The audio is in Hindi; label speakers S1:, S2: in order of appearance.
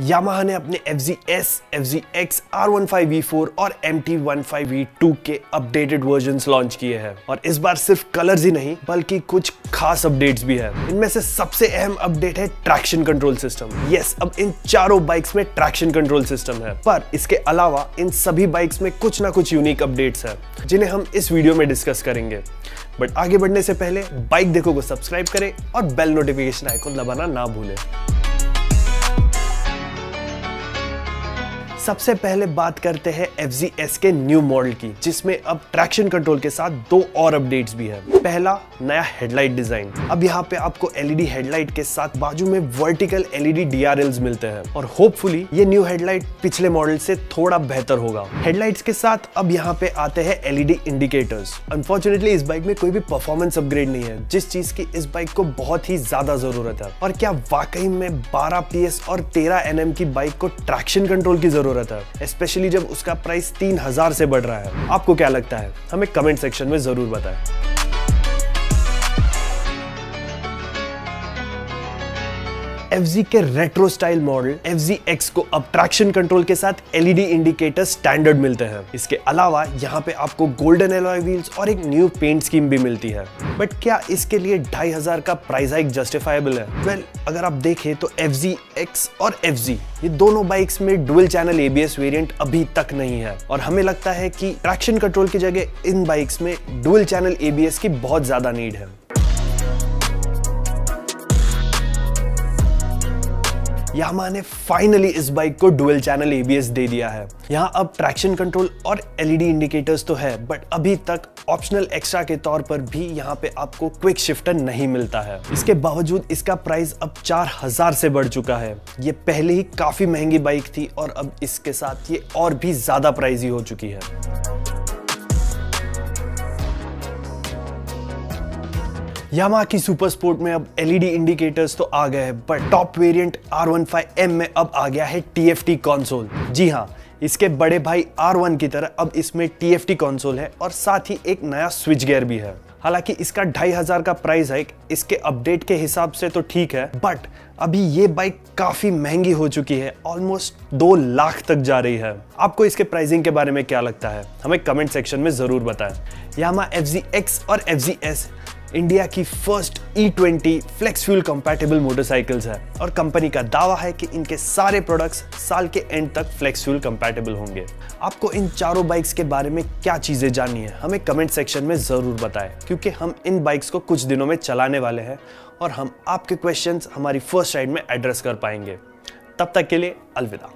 S1: यामाहा ने अपने F Z S F Z X R one five V four और M T one five V two के अपडेटेड वर्जन लॉन्च किए हैं। और इस बार सिर्फ़ कलर्स ही नहीं, बल्कि कुछ खास अपडेट्स भी है। इनमें से सबसे अहम अपडेट है ट्रैक्शन कंट्रोल सिस्टम यस अब इन चारों बाइक्स में ट्रैक्शन कंट्रोल सिस्टम है। पर इसके अलावा इन सभी बाइक्स में कुछ ना कुछ यूनिक अपडेट्स है, जिन्हें हम इस वीडियो में डिस्कस करेंगे। बट आगे बढ़ने से पहले बाइक देखो को सब्सक्राइब करें और बेल नोटिफिकेशन आइकन दबाना ना भूलें। सबसे पहले बात करते हैं एफ़ के न्यू मॉडल की, जिसमें अब ट्रैक्शन कंट्रोल के साथ दो और अपडेट्स भी है। पहला, नया हेडलाइट डिज़ाइन अब यहाँ पे आपको एलईडी हेडलाइट के साथ बाजू में वर्टिकल एलईडी डीआरएल्स मिलते हैं और होपफुली ये न्यू हेडलाइट पिछले मॉडल से थोड़ा बेहतर होगा। हेडलाइट्स के साथ अब यहाँ पे आते हैं एलईडी इंडिकेटर्स अनफॉर्चुनेटली इस बाइक में कोई भी परफॉर्मेंस अपग्रेड नहीं है, जिस चीज़ की इस बाइक को बहुत ही ज़्यादा ज़रूरत है। और क्या वाकई में 12 पीएस और 13 एनएम की बाइक को ट्रैक्शन कंट्रोल की ज़रूरत ज़रूरत था स्पेशली जब उसका प्राइस तीन हज़ार से बढ़ रहा है। आपको क्या लगता है? हमें कमेंट सेक्शन में ज़रूर बताएँ। एफ़ के रेट्रो स्टाइल मॉडल एफ़ को अब ट्रैक्शन कंट्रोल के साथ एलईडी इंडिकेटर स्टैंडर्ड मिलते हैं। इसके अलावा यहाँ पे आपको गोल्डन एलॉय व्हील्स और एक न्यू पेंट स्कीम भी मिलती है। बट क्या इसके लिए ढाई हज़ार का प्राइस हाइक जस्टिफाइबल है? वेल well, अगर आप देखें तो एफ़ और एफ़ ये दोनों बाइक्स में डुअल चैनल एबीएस वेरिएंट अभी तक नहीं है। और हमें लगता है कि ट्रैक्शन कंट्रोल की जगह इन बाइक्स में डुअल चैनल एबीएस की बहुत ज़्यादा नीड है। यामा ने फाइनली इस बाइक को डुअल चैनल एबीएस दे दिया है। यहाँ अब ट्रैक्शन कंट्रोल और एलईडी इंडिकेटर्स तो है बट अभी तक ऑप्शनल एक्स्ट्रा के तौर पर भी यहाँ पे आपको क्विक शिफ्टर नहीं मिलता है। इसके बावजूद इसका प्राइस अब चार हज़ार से बढ़ चुका है। ये पहले ही काफ़ी महँगी बाइक थी और अब इसके साथ ये और भी ज़्यादा प्राइजी हो चुकी है। यामा की सुपर स्पोर्ट में अब एलईडी इंडिकेटर्स तो आ गए हैं बट टॉप वेरिएंट R15M में अब आ गया है TFT कंसोल जी हाँ इसके बड़े भाई R1 की तरह अब इसमें TFT कंसोल है और साथ ही एक नया स्विच गियर भी है। हालाँकि इसका ढाई हज़ार का प्राइस है इसके अपडेट के हिसाब से तो ठीक है बट अभी ये बाइक काफ़ी महँगी हो चुकी है ऑलमोस्ट दो लाख तक जा रही है। आपको इसके प्राइसिंग के बारे में क्या लगता है? हमें कमेंट सेक्शन में ज़रूर बताएँ। यामा एफ़ और एफ़ इंडिया की first E twenty flex fuel compatible motorcycles है। और कंपनी का दावा है कि इनके सारे प्रोडक्ट्स साल के एंड तक फ्लेक्स फ्यूल कंपैटिबल होंगे। आपको इन चारों बाइक्स के बारे में क्या चीज़ें जाननी है, हमें कमेंट सेक्शन में ज़रूर बताएँ, क्योंकि हम इन बाइक्स को कुछ दिनों में चलाने वाले हैं और हम आपके क्वेश्चंस हमारी फ़र्स्ट राइड में एड्रेस कर पाएँगे। तब तक के लिए अलविदा।